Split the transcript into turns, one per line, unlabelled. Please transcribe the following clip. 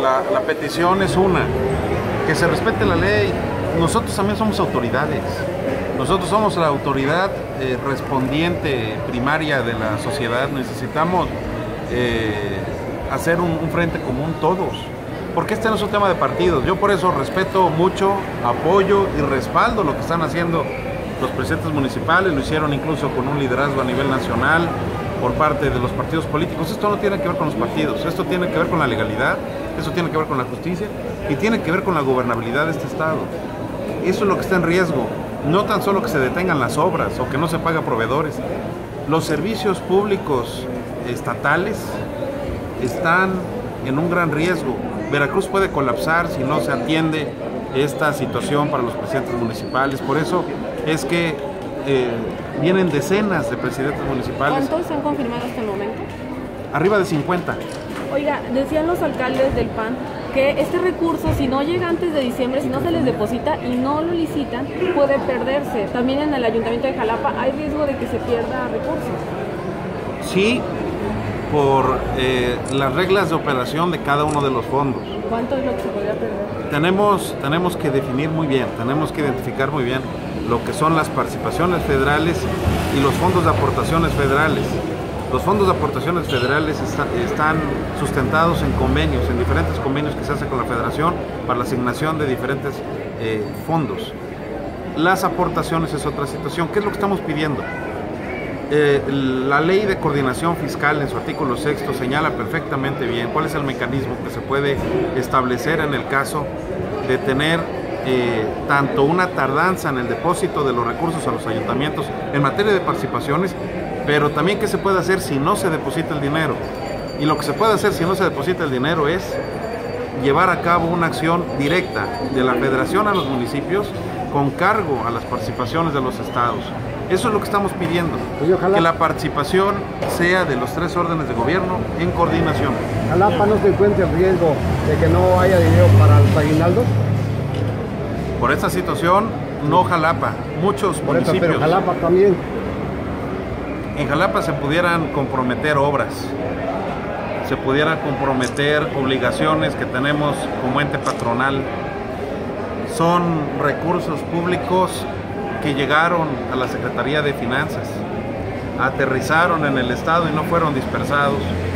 La, petición es una, que se respete la ley. Nosotros también somos autoridades. Nosotros somos la autoridad eh, respondiente primaria de la sociedad. Necesitamos eh, hacer un, un frente común todos. Porque este no es un tema de partidos. Yo por eso respeto mucho, apoyo y respaldo lo que están haciendo los presidentes municipales. Lo hicieron incluso con un liderazgo a nivel nacional por parte de los partidos políticos. Esto no tiene que ver con los partidos, esto tiene que ver con la legalidad, esto tiene que ver con la justicia y tiene que ver con la gobernabilidad de este Estado. Eso es lo que está en riesgo. No tan solo que se detengan las obras o que no se paga proveedores. Los servicios públicos estatales están en un gran riesgo. Veracruz puede colapsar si no se atiende esta situación para los presidentes municipales. Por eso es que eh, vienen decenas de presidentes municipales.
¿Cuántos se han confirmado hasta el momento?
Arriba de 50.
Oiga, decían los alcaldes del PAN que este recurso, si no llega antes de diciembre, si no se les deposita y no lo licitan, puede perderse. También en el ayuntamiento de Jalapa hay riesgo de que se pierda recursos.
Sí, por eh, las reglas de operación de cada uno de los fondos.
¿Cuánto es lo que se podría perder?
Tenemos, tenemos que definir muy bien, tenemos que identificar muy bien lo que son las participaciones federales y los fondos de aportaciones federales. Los fondos de aportaciones federales está, están sustentados en convenios, en diferentes convenios que se hacen con la federación para la asignación de diferentes eh, fondos. Las aportaciones es otra situación. ¿Qué es lo que estamos pidiendo? Eh, la ley de coordinación fiscal en su artículo sexto señala perfectamente bien cuál es el mecanismo que se puede establecer en el caso de tener eh, tanto una tardanza en el depósito de los recursos a los ayuntamientos en materia de participaciones, pero también qué se puede hacer si no se deposita el dinero. Y lo que se puede hacer si no se deposita el dinero es llevar a cabo una acción directa de la federación a los municipios con cargo a las participaciones de los estados. Eso es lo que estamos pidiendo, que la participación sea de los tres órdenes de gobierno en coordinación.
¿Jalapa no se encuentra en riesgo de que no haya dinero para los aguinaldos?
Por esta situación, no Jalapa, muchos
Por eso,
municipios.
pero Jalapa también.
En Jalapa se pudieran comprometer obras, se pudieran comprometer obligaciones que tenemos como ente patronal. Son recursos públicos que llegaron a la Secretaría de Finanzas, aterrizaron en el Estado y no fueron dispersados.